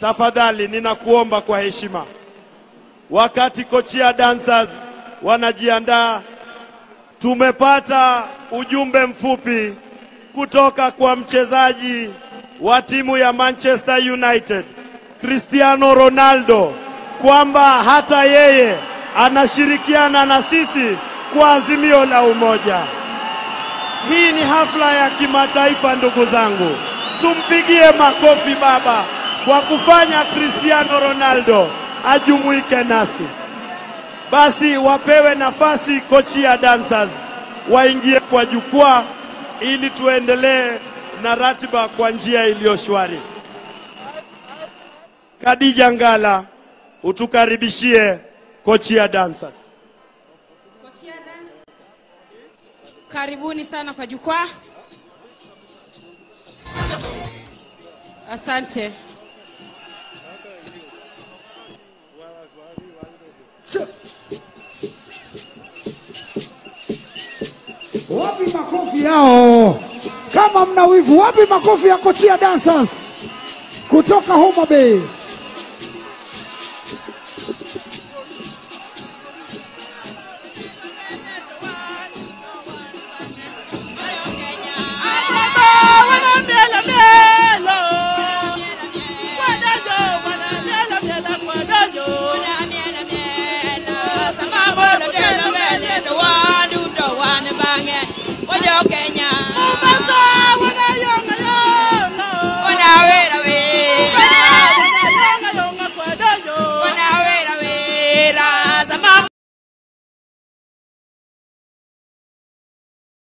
tafadhali ninakuomba kwa heshima, wakati Kochia Dancers wanajiandaa, tumepata ujumbe mfupi kutoka kwa mchezaji wa timu ya Manchester United Cristiano Ronaldo kwamba hata yeye anashirikiana na sisi kwa azimio la umoja. Hii ni hafla ya kimataifa ndugu zangu, tumpigie makofi baba kwa kufanya Cristiano Ronaldo ajumuike nasi. Basi wapewe nafasi kochi ya Dancers waingie kwa jukwaa ili tuendelee na ratiba kwa njia iliyo shwari. Khadija Ngala, utukaribishie kochi ya Dancers. Kochia Dance. Karibuni sana kwa jukwaa. Asante. Wapi makofi yao? Kama mna wivu, wapi makofi ya Kochia Dancers kutoka Homa Bay? wange ojo Kenya?